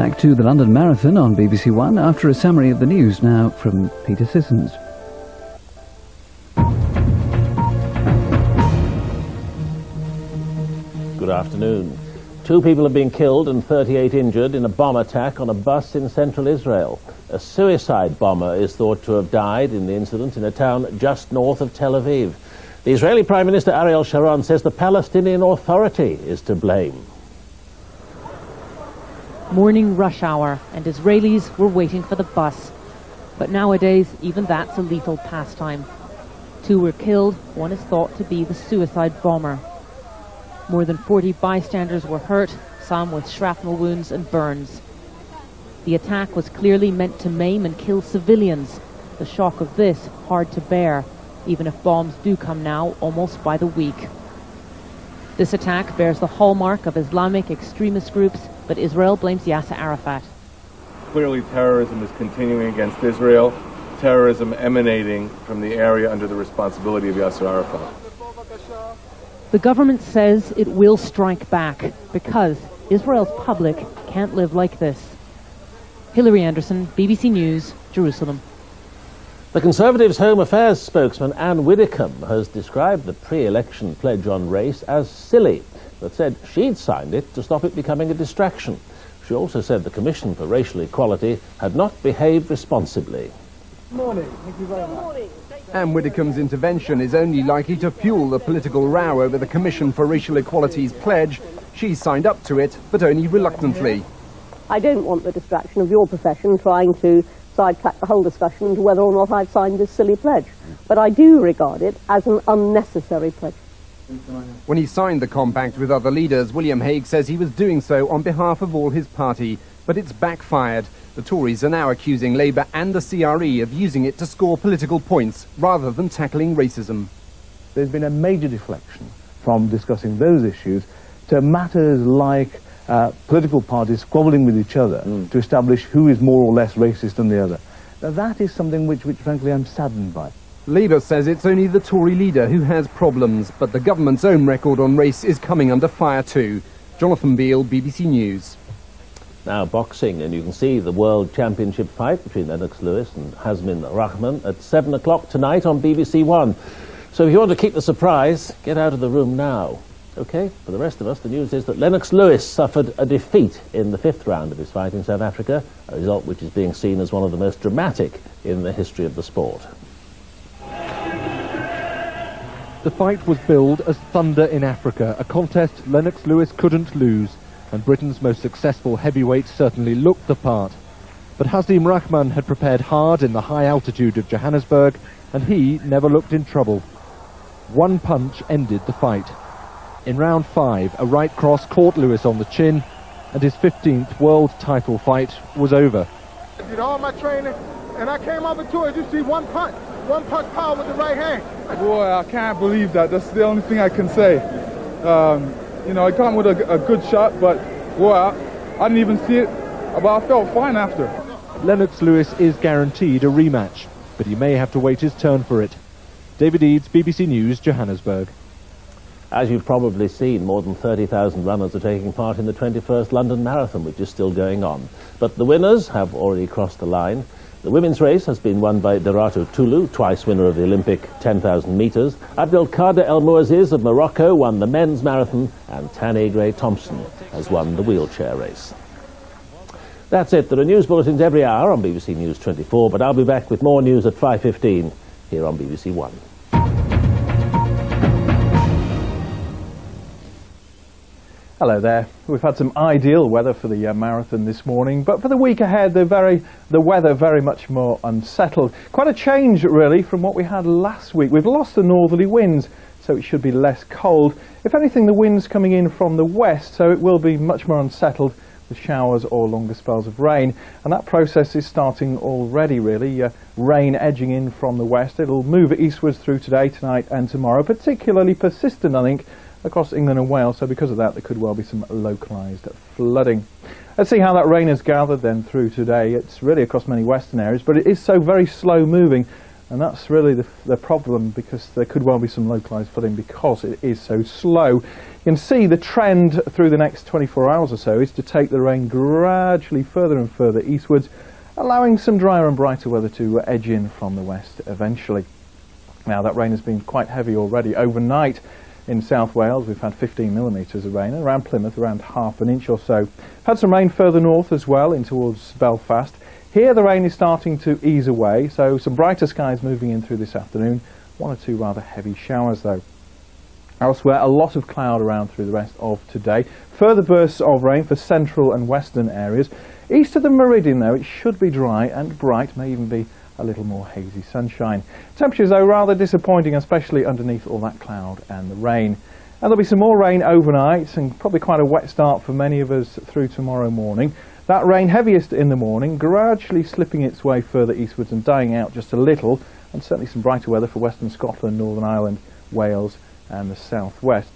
Back to the London Marathon on BBC One after a summary of the news now from Peter Sissons. Good afternoon. Two people have been killed and 38 injured in a bomb attack on a bus in central Israel. A suicide bomber is thought to have died in the incident in a town just north of Tel Aviv. The Israeli Prime Minister Ariel Sharon says the Palestinian Authority is to blame. Morning rush hour, and Israelis were waiting for the bus. But nowadays, even that's a lethal pastime. Two were killed, one is thought to be the suicide bomber. More than 40 bystanders were hurt, some with shrapnel wounds and burns. The attack was clearly meant to maim and kill civilians. The shock of this hard to bear, even if bombs do come now almost by the week. This attack bears the hallmark of Islamic extremist groups, but Israel blames Yasser Arafat. Clearly terrorism is continuing against Israel, terrorism emanating from the area under the responsibility of Yasser Arafat. The government says it will strike back because Israel's public can't live like this. Hilary Andersson, BBC News, Jerusalem. The Conservatives' Home Affairs spokesman Anne Widdecombe has described the pre-election pledge on race as silly, but said she'd signed it to stop it becoming a distraction. She also said the Commission for Racial Equality had not behaved responsibly. Morning. Thank you very much. Morning. Anne Widdecombe's intervention is only likely to fuel the political row over the Commission for Racial Equality's pledge. She signed up to it, but only reluctantly. I don't want the distraction of your profession trying to sidetrack the whole discussion into whether or not I've signed this silly pledge. But I do regard it as an unnecessary pledge. When he signed the compact with other leaders, William Hague says he was doing so on behalf of all his party. But it's backfired. The Tories are now accusing Labour and the CRE of using it to score political points rather than tackling racism. There's been a major deflection from discussing those issues to matters like uh, political parties squabbling with each other mm. to establish who is more or less racist than the other. Now, that is something which, which, frankly, I'm saddened by. Labour says it's only the Tory leader who has problems, but the government's own record on race is coming under fire too. Jonathan Beale, BBC News. Now boxing, and you can see the World Championship fight between Lennox Lewis and Hasim Rahman at 7 o'clock tonight on BBC One. So if you want to keep the surprise, get out of the room now. Okay, for the rest of us, the news is that Lennox Lewis suffered a defeat in the fifth round of his fight in South Africa, a result which is being seen as one of the most dramatic in the history of the sport. The fight was billed as Thunder in Africa, a contest Lennox Lewis couldn't lose and Britain's most successful heavyweight certainly looked the part. But Hasim Rahman had prepared hard in the high altitude of Johannesburg, and he never looked in trouble. One punch ended the fight. In round five, a right cross caught Lewis on the chin, and his 15th world title fight was over. I did all my training, and I came up into it. You see one punch, one punch power with the right hand. Boy, I can't believe that. That's the only thing I can say. Um, you know, I got with a, a good shot, but boy, I, I didn't even see it, but I felt fine after. Lennox Lewis is guaranteed a rematch, but he may have to wait his turn for it. David Eades, BBC News, Johannesburg. As you've probably seen, more than 30,000 runners are taking part in the 21st London Marathon, which is still going on. But the winners have already crossed the line. The women's race has been won by Derartu Tulu, twice winner of the Olympic 10,000 metres. Abdelkader El Mouaziz of Morocco won the men's marathon, and Tanni Grey-Thompson has won the wheelchair race. That's it. There are news bulletins every hour on BBC News 24, but I'll be back with more news at 5.15 here on BBC One. Hello there. We've had some ideal weather for the uh, marathon this morning, but for the week ahead, the very the weather very much more unsettled. Quite a change, really, from what we had last week. We've lost the northerly winds, so it should be less cold. If anything, the wind's coming in from the west, so it will be much more unsettled with showers or longer spells of rain. And that process is starting already, really. Uh, rain edging in from the west. It'll move eastwards through today, tonight, and tomorrow. Particularly persistent, I think across England and Wales, so because of that there could well be some localised flooding. Let's see how that rain has gathered then through today. It's really across many western areas, but it is so very slow moving And that's really the, the problem because there could well be some localised flooding because it is so slow. You can see the trend through the next 24 hours or so is to take the rain gradually further and further eastwards, allowing some drier and brighter weather to uh, edge in from the west eventually. Now that rain has been quite heavy already overnight in South Wales. We've had 15 millimetres of rain, and around Plymouth around half an inch or so. Had some rain further north as well in towards Belfast. Here the rain is starting to ease away, so some brighter skies moving in through this afternoon. One or two rather heavy showers though. Elsewhere, a lot of cloud around through the rest of today. Further bursts of rain for central and western areas. East of the meridian, though, it should be dry and bright, may even be a little more hazy sunshine. Temperatures, though, rather disappointing, especially underneath all that cloud and the rain. And there'll be some more rain overnight and probably quite a wet start for many of us through tomorrow morning. That rain heaviest in the morning, gradually slipping its way further eastwards and dying out just a little, and certainly some brighter weather for western Scotland, Northern Ireland, Wales and the southwest.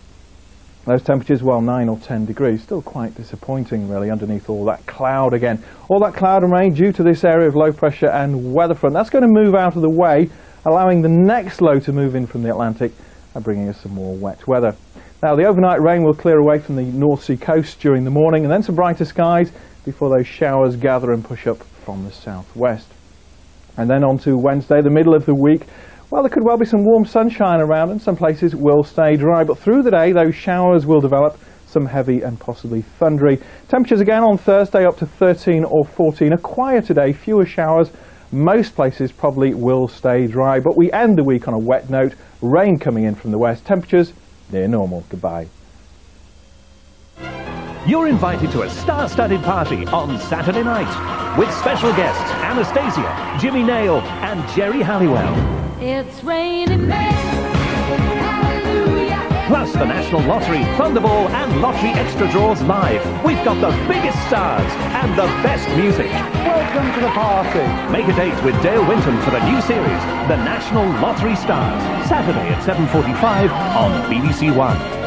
Those temperatures, well, 9 or 10 degrees, still quite disappointing really underneath all that cloud again. All that cloud and rain due to this area of low pressure and weather front. That's going to move out of the way, allowing the next low to move in from the Atlantic and bringing us some more wet weather. Now, the overnight rain will clear away from the North Sea coast during the morning and then some brighter skies before those showers gather and push up from the southwest. And then on to Wednesday, the middle of the week. Well, there could well be some warm sunshine around and some places will stay dry. But through the day, those showers will develop, some heavy and possibly thundery. Temperatures again on Thursday up to 13 or 14. A quieter day, fewer showers. Most places probably will stay dry. But we end the week on a wet note. Rain coming in from the west. Temperatures near normal. Goodbye. You're invited to a star-studded party on Saturday night with special guests Anastacia, Jimmy Nail and Geri Halliwell. It's raining men. Plus the National Lottery, Thunderball and Lottery Extra Draws live. We've got the biggest stars and the best music. Welcome to the party. Make a date with Dale Winton for the new series, The National Lottery Stars. Saturday at 7.45 on BBC One.